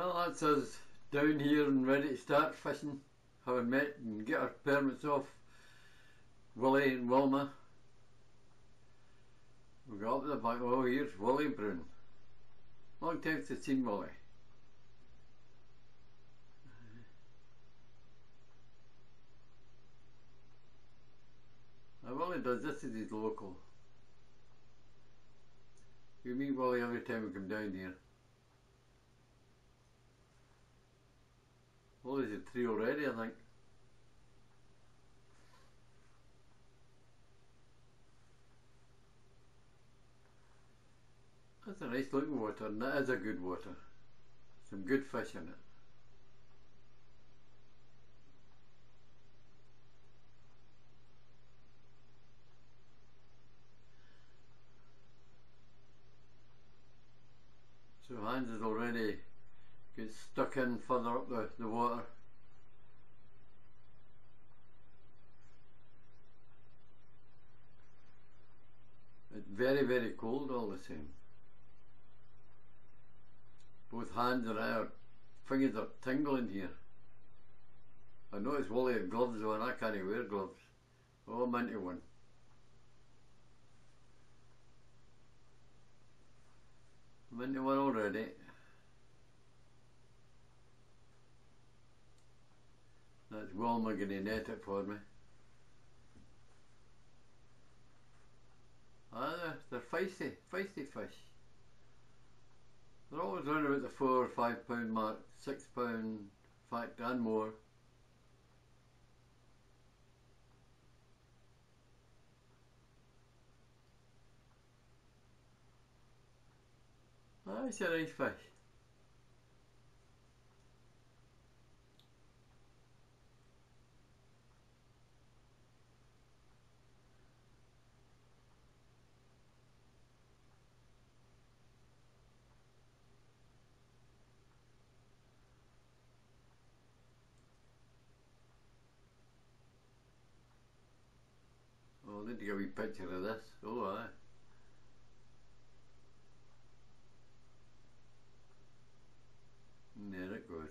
Well, that's us down here and ready to start fishing, having met and get our permits off Willie and Wilma. We got up the back, oh here's Willie Brown. Long time since seen Willie. Now Willie does this is his local. We meet Willie every time we come down here. Well, there's a three already, I think. That's a nice looking water, and that is a good water. Some good fish in it. So Hans is already get stuck in further up the, the water. It's very, very cold all the same. Both hands and our fingers are tingling here. I know it's Willie had gloves on, I can't wear gloves. Oh, I'm into one. I'm into one already. That's Wilma going to net it for me. Ah, they're, they're feisty, feisty fish. They're always around about the four or five pound mark, six pound, fact and more. Ah, a nice fish. Oh, I need to picture of this. Oh, aye. There it goes.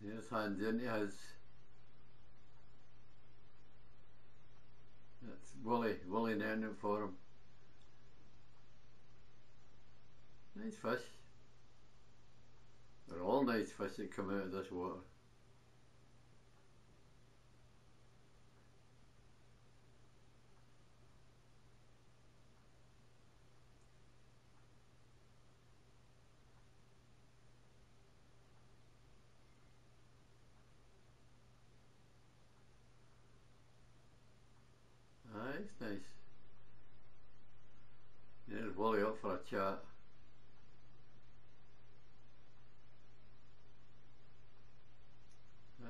There's Hans in, he has That's down it for him. Nice fish. They're all nice fish that come out of this water. Nice, nice. There's Willie up for a chat.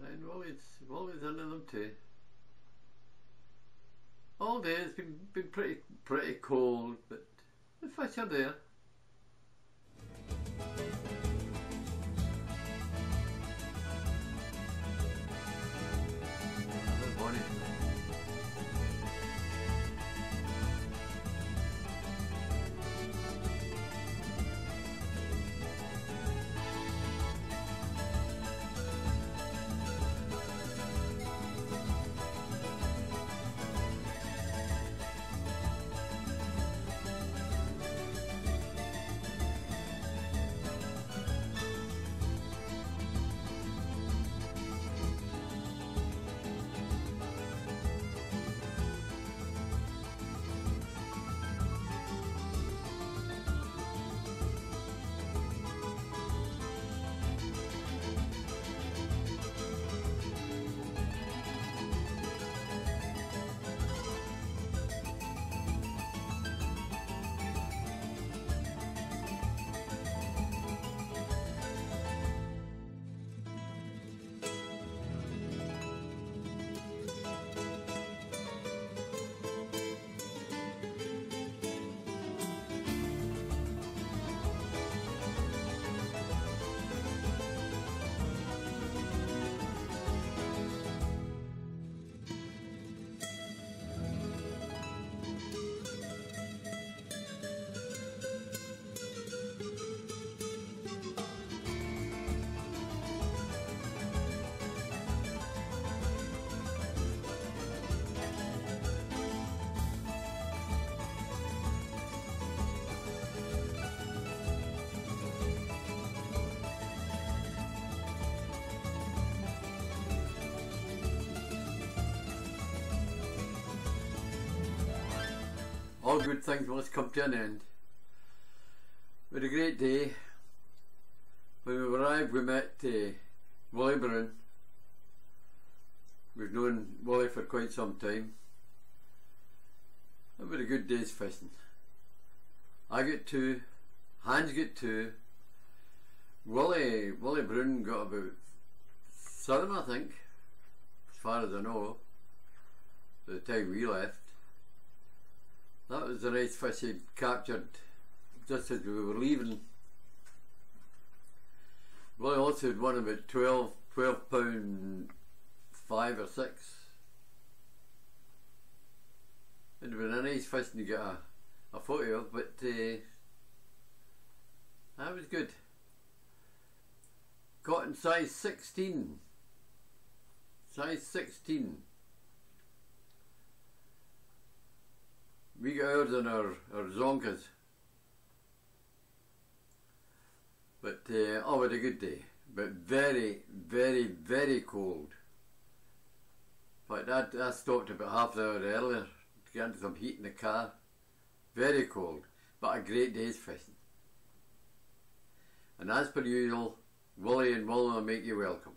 And Willie's, Willie's under them too. All day it's been, been pretty pretty cold, but the fish are there. Good morning. All good things must come to an end. We had a great day. When we arrived, we met uh, Willie Brown. We've known Willie for quite some time. We had a good day's fishing. I got two, Hans got two, Willie, Willie Brown got about seven, I think, as far as I know, by the time we left. That was the nice fish he'd captured just as we were leaving. Well, I also had one about 12, 12 pound five or six. It'd been a nice fish to get a, a photo of, but uh, that was good. In size 16. Size 16. We got ours on our, our zonkers. But, uh, oh, what a good day. But very, very, very cold. But I, I stopped about half an hour earlier to get into some heat in the car. Very cold, but a great day's fishing. And as per usual, Willie and Wilma make you welcome.